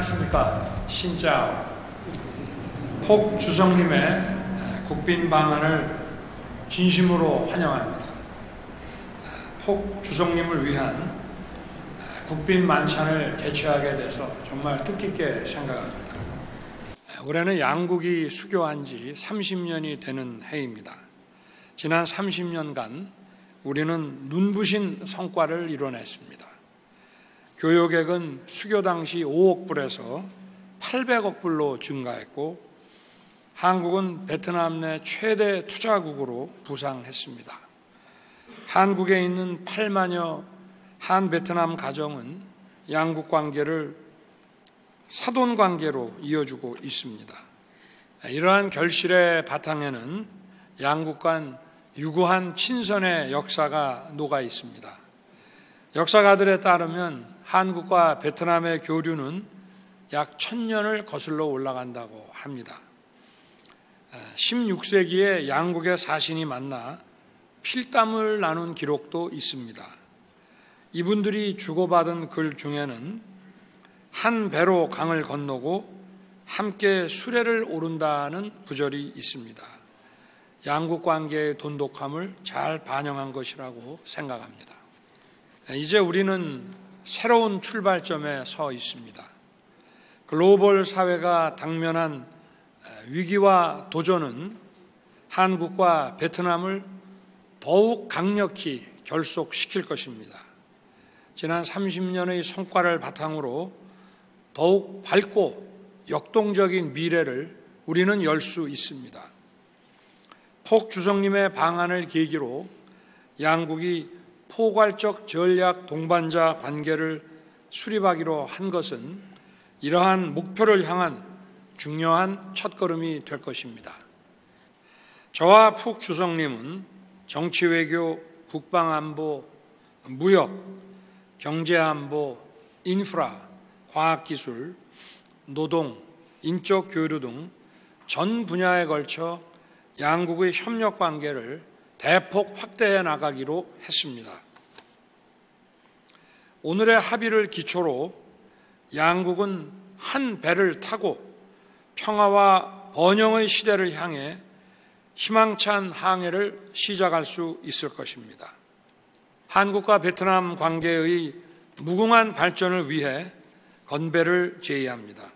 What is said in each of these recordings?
안녕하십니까 신짜 폭 주성님의 국빈 방안을 진심으로 환영합니다. 폭 주성님을 위한 국빈 만찬을 개최하게 돼서 정말 뜻깊게 생각합니다. 올해는 양국이 수교한 지 30년이 되는 해입니다. 지난 30년간 우리는 눈부신 성과를 이뤄냈습니다. 교역액은 수교 당시 5억 불에서 800억 불로 증가했고 한국은 베트남 내 최대 투자국으로 부상했습니다. 한국에 있는 8만여 한 베트남 가정은 양국 관계를 사돈 관계로 이어주고 있습니다. 이러한 결실의 바탕에는 양국 간 유구한 친선의 역사가 녹아 있습니다. 역사가들에 따르면 한국과 베트남의 교류는 약 천년을 거슬러 올라간다고 합니다. 16세기에 양국의 사신이 만나 필담을 나눈 기록도 있습니다. 이분들이 주고받은 글 중에는 한 배로 강을 건너고 함께 수레를 오른다는 구절이 있습니다. 양국 관계의 돈독함을 잘 반영한 것이라고 생각합니다. 이제 우리는 새로운 출발점에 서 있습니다. 글로벌 사회가 당면한 위기와 도전은 한국과 베트남을 더욱 강력히 결속시킬 것입니다. 지난 30년의 성과를 바탕으로 더욱 밝고 역동적인 미래를 우리는 열 수 있습니다. 폭 주성님의 방안을 계기로 양국이 포괄적 전략 동반자 관계를 수립하기로 한 것은 이러한 목표를 향한 중요한 첫걸음이 될 것입니다. 저와 푹 주성님은 정치 외교, 국방 안보, 무역, 경제 안보, 인프라, 과학 기술, 노동, 인적 교류 등 전 분야에 걸쳐 양국의 협력 관계를 대폭 확대해 나가기로 했습니다. 오늘의 합의를 기초로 양국은 한 배를 타고 평화와 번영의 시대를 향해 희망찬 항해를 시작할 수 있을 것입니다. 한국과 베트남 관계의 무궁한 발전을 위해 건배를 제의합니다.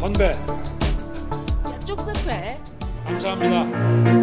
건배. khỏe 감사합니다.